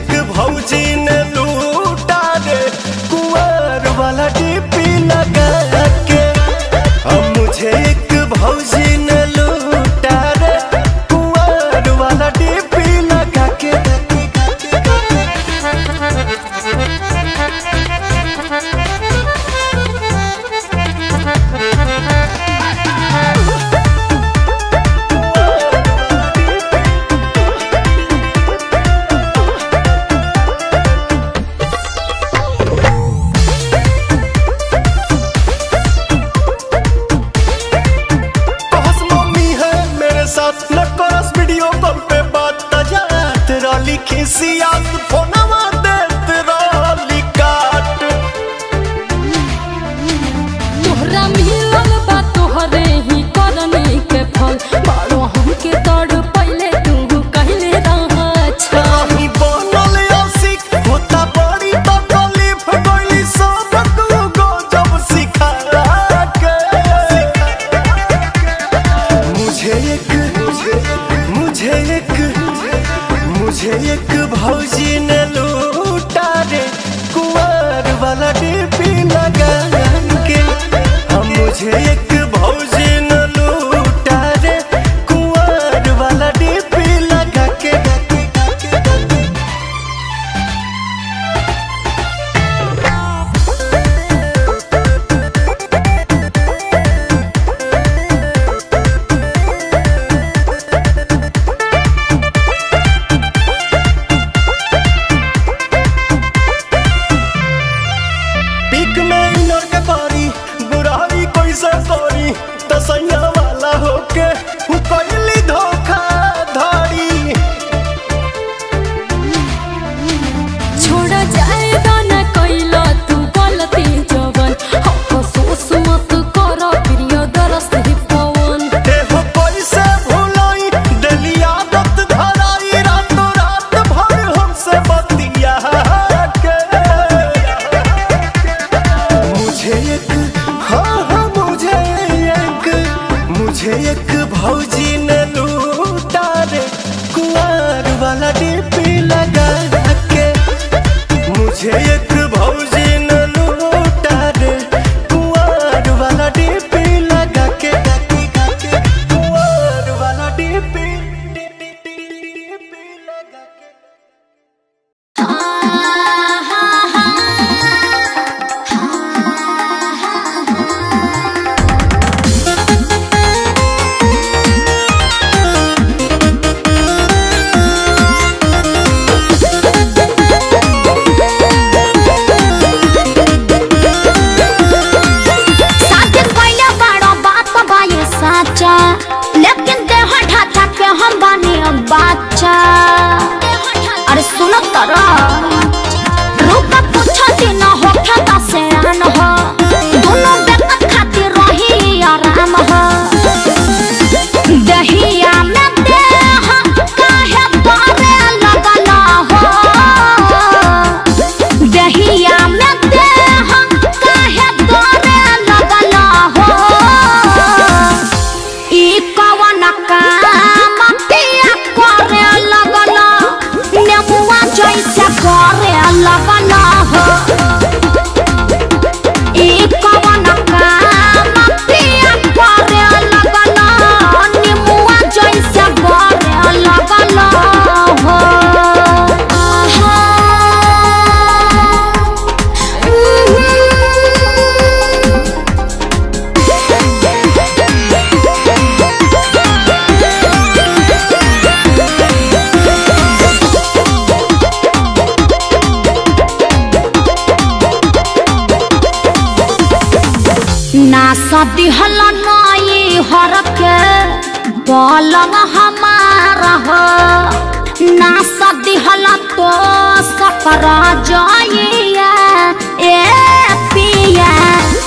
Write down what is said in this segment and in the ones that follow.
एक भौजी ने लूटा दे कुंवर वाला डीपी लगा के। बाचा अरे सुनो तरह दिहल नई हर के। पलंग हमारा हो। ना शादी सदिहल तो सफ़र जाइया पिया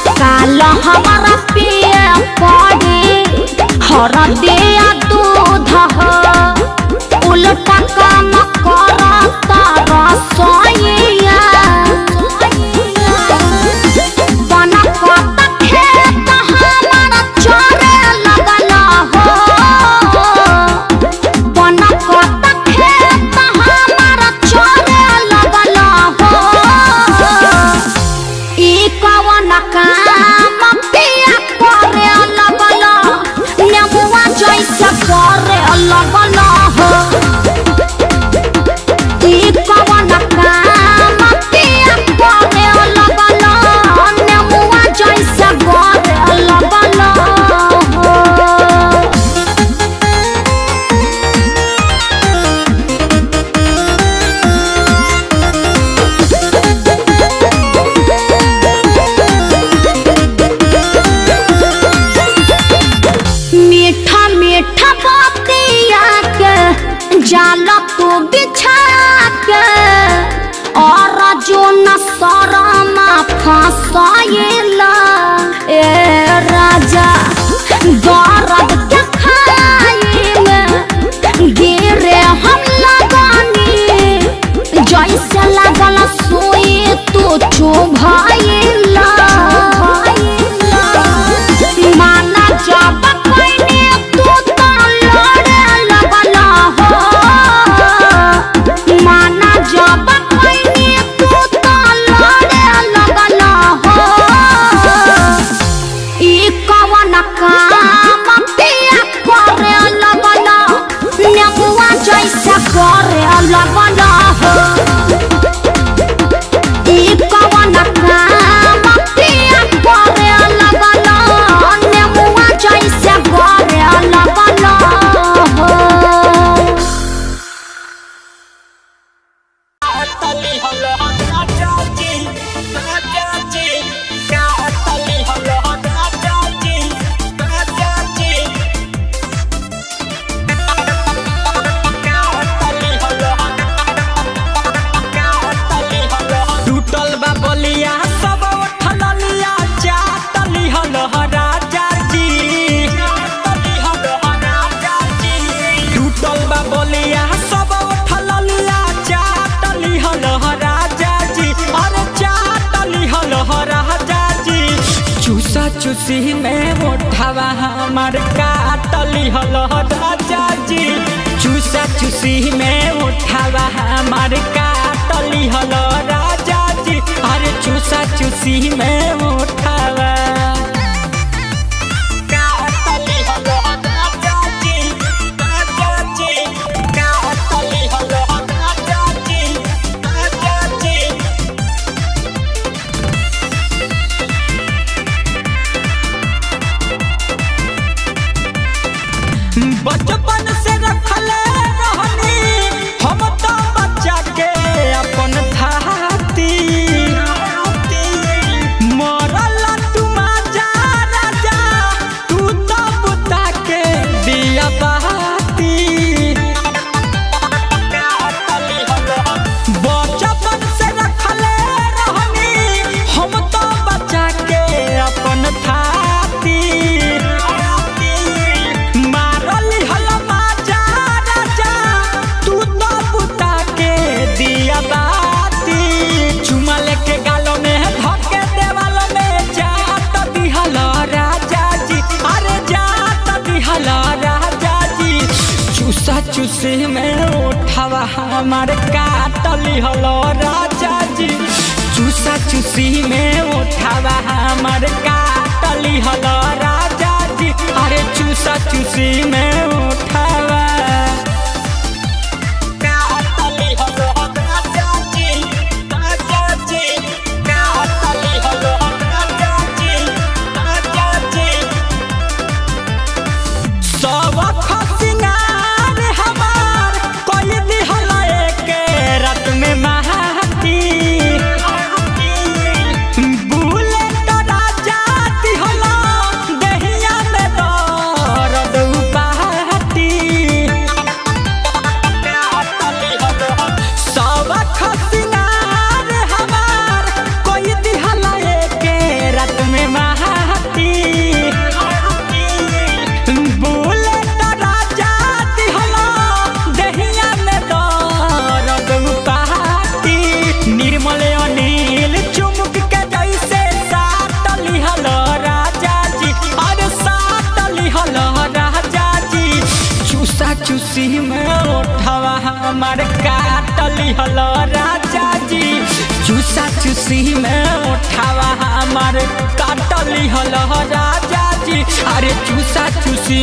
काल हमारा पिया पड़ी। हर दिया दूध हो। मीठा पा nak खुशी में उठावा हमार काटली हल राजा जी चूसा चूसी में उठावा हमार काटली हल राजा जी अरे चूसा चूसी में उठावा। हमार काटली हलो राजा जी चूसा चूसी में उठावा हमार काटली हलो राजा जी अरे चूसा चूसी खुशी में ओठवा हमार काटली हल राजा जी। चूसा चूसी में ओठवा हमार काटली हल राजा जी। अरे चूसा चूसी।